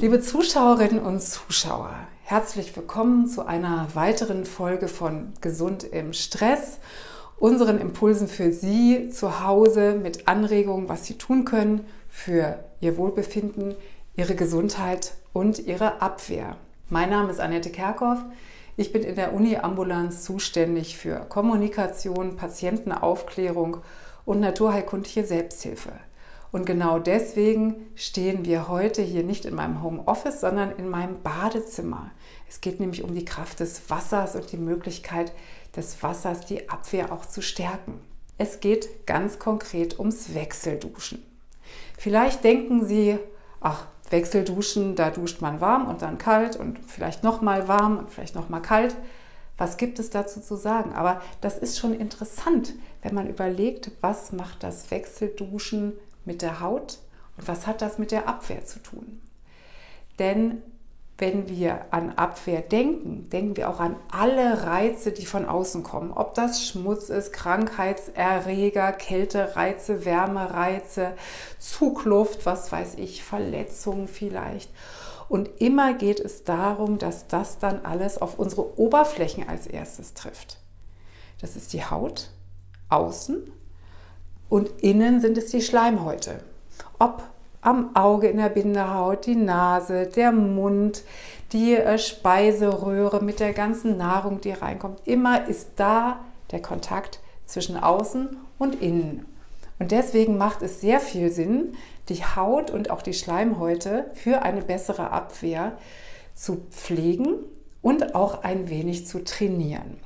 Liebe Zuschauerinnen und Zuschauer, herzlich willkommen zu einer weiteren Folge von Gesund im Stress, unseren Impulsen für Sie zu Hause mit Anregungen, was Sie tun können für Ihr Wohlbefinden, Ihre Gesundheit und Ihre Abwehr. Mein Name ist Annette Kerkhoff. Ich bin in der Uni-Ambulanz zuständig für Kommunikation, Patientenaufklärung und naturheilkundliche Selbsthilfe. Und genau deswegen stehen wir heute hier nicht in meinem Homeoffice, sondern in meinem Badezimmer. Es geht nämlich um die Kraft des Wassers und die Möglichkeit des Wassers, die Abwehr auch zu stärken. Es geht ganz konkret ums Wechselduschen. Vielleicht denken Sie, ach, Wechselduschen, da duscht man warm und dann kalt und vielleicht nochmal warm und vielleicht nochmal kalt. Was gibt es dazu zu sagen? Aber das ist schon interessant, wenn man überlegt, was macht das Wechselduschen mit der Haut und was hat das mit der Abwehr zu tun? Denn wenn wir an Abwehr denken, denken wir auch an alle Reize, die von außen kommen. Ob das Schmutz ist, Krankheitserreger, Kältereize, Wärmereize, Zugluft, was weiß ich, Verletzungen vielleicht. Und immer geht es darum, dass das dann alles auf unsere Oberflächen als erstes trifft. Das ist die Haut, außen und innen sind es die Schleimhäute. Ob am Auge, in der Bindehaut, die Nase, der Mund, die äh, Speiseröhre mit der ganzen Nahrung, die reinkommt. Immer ist da der Kontakt zwischen außen und innen. Und deswegen macht es sehr viel Sinn, die Haut und auch die Schleimhäute für eine bessere Abwehr zu pflegen und auch ein wenig zu trainieren.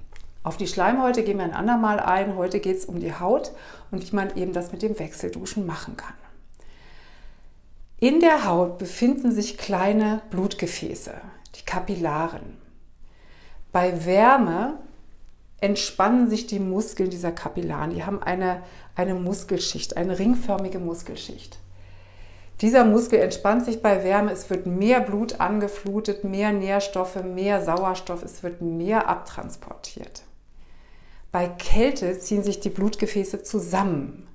Auf die Schleimhäute gehen wir ein andermal ein. Heute geht es um die Haut und wie man eben das mit dem Wechselduschen machen kann. In der Haut befinden sich kleine Blutgefäße, die Kapillaren. Bei Wärme entspannen sich die Muskeln dieser Kapillaren. Die haben eine, eine Muskelschicht, eine ringförmige Muskelschicht. Dieser Muskel entspannt sich bei Wärme, es wird mehr Blut angeflutet, mehr Nährstoffe, mehr Sauerstoff, es wird mehr abtransportiert. Bei Kälte ziehen sich die Blutgefäße zusammen.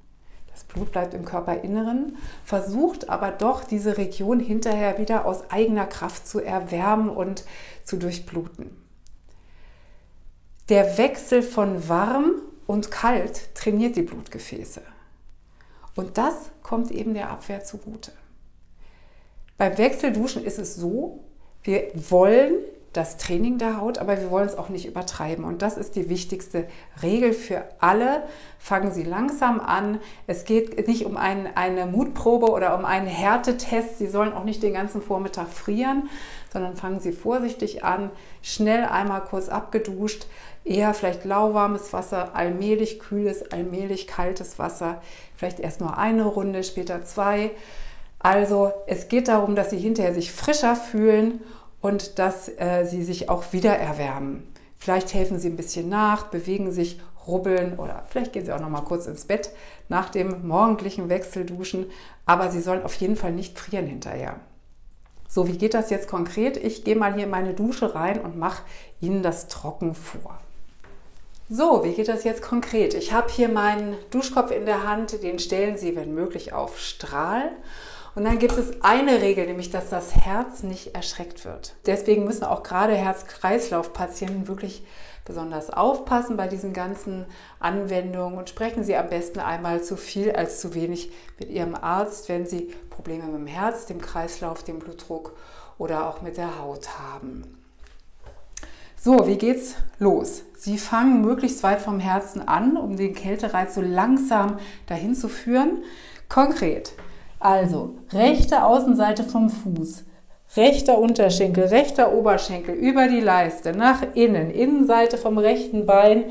Das Blut bleibt im Körperinneren, versucht aber doch diese Region hinterher wieder aus eigener Kraft zu erwärmen und zu durchbluten. Der Wechsel von warm und kalt trainiert die Blutgefäße. Und das kommt eben der Abwehr zugute. Beim Wechselduschen ist es so, wir wollen das Training der Haut, aber wir wollen es auch nicht übertreiben. Und das ist die wichtigste Regel für alle. Fangen Sie langsam an. Es geht nicht um ein, eine Mutprobe oder um einen Härtetest. Sie sollen auch nicht den ganzen Vormittag frieren, sondern fangen Sie vorsichtig an, schnell einmal kurz abgeduscht, eher vielleicht lauwarmes Wasser, allmählich kühles, allmählich kaltes Wasser, vielleicht erst nur eine Runde, später zwei. Also es geht darum, dass Sie hinterher sich frischer fühlen und dass äh, sie sich auch wieder erwärmen. Vielleicht helfen sie ein bisschen nach, bewegen sich, rubbeln oder vielleicht gehen sie auch noch mal kurz ins Bett nach dem morgendlichen Wechselduschen, aber sie sollen auf jeden Fall nicht frieren hinterher. So, wie geht das jetzt konkret? Ich gehe mal hier in meine Dusche rein und mache Ihnen das trocken vor. So, wie geht das jetzt konkret? Ich habe hier meinen Duschkopf in der Hand, den stellen Sie, wenn möglich, auf Strahl und dann gibt es eine Regel, nämlich dass das Herz nicht erschreckt wird. Deswegen müssen auch gerade Herz-Kreislauf-Patienten wirklich besonders aufpassen bei diesen ganzen Anwendungen und sprechen Sie am besten einmal zu viel als zu wenig mit Ihrem Arzt, wenn Sie Probleme mit dem Herz, dem Kreislauf, dem Blutdruck oder auch mit der Haut haben. So, wie geht's los? Sie fangen möglichst weit vom Herzen an, um den Kältereiz so langsam dahin zu führen. Konkret, also rechte Außenseite vom Fuß, rechter Unterschenkel, rechter Oberschenkel über die Leiste, nach innen, Innenseite vom rechten Bein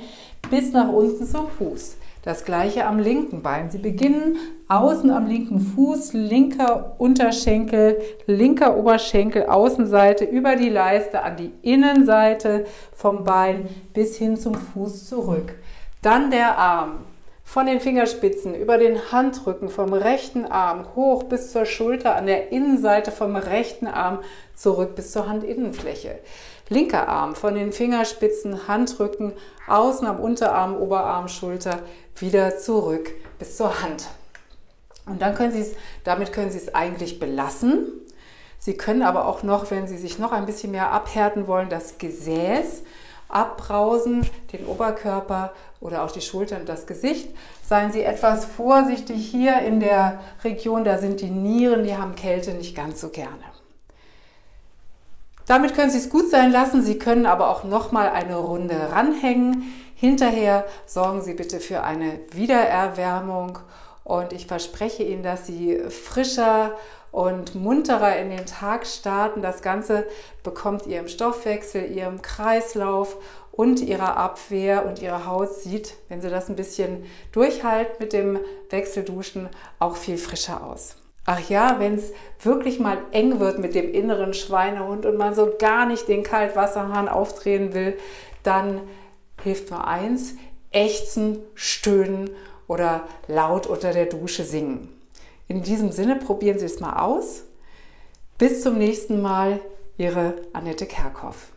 bis nach unten zum Fuß. Das gleiche am linken Bein. Sie beginnen außen am linken Fuß, linker Unterschenkel, linker Oberschenkel, Außenseite über die Leiste an die Innenseite vom Bein bis hin zum Fuß zurück. Dann der Arm von den Fingerspitzen über den Handrücken vom rechten Arm hoch bis zur Schulter an der Innenseite vom rechten Arm zurück bis zur Handinnenfläche. linke Arm von den Fingerspitzen, Handrücken, außen am Unterarm, Oberarm, Schulter wieder zurück bis zur Hand. Und dann können Sie es, damit können Sie es eigentlich belassen. Sie können aber auch noch, wenn Sie sich noch ein bisschen mehr abhärten wollen, das Gesäß abbrausen, den Oberkörper oder auch die Schultern und das Gesicht. Seien Sie etwas vorsichtig hier in der Region, da sind die Nieren, die haben Kälte nicht ganz so gerne. Damit können Sie es gut sein lassen. Sie können aber auch noch mal eine Runde ranhängen. Hinterher sorgen Sie bitte für eine Wiedererwärmung und ich verspreche Ihnen, dass Sie frischer und munterer in den Tag starten. Das Ganze bekommt Ihrem Stoffwechsel, Ihrem Kreislauf und Ihrer Abwehr und Ihre Haut sieht, wenn Sie das ein bisschen durchhalten mit dem Wechselduschen, auch viel frischer aus. Ach ja, wenn es wirklich mal eng wird mit dem inneren Schweinehund und man so gar nicht den Kaltwasserhahn aufdrehen will, dann hilft nur eins, ächzen, stöhnen oder laut unter der Dusche singen. In diesem Sinne probieren Sie es mal aus. Bis zum nächsten Mal, Ihre Annette Kerkhoff.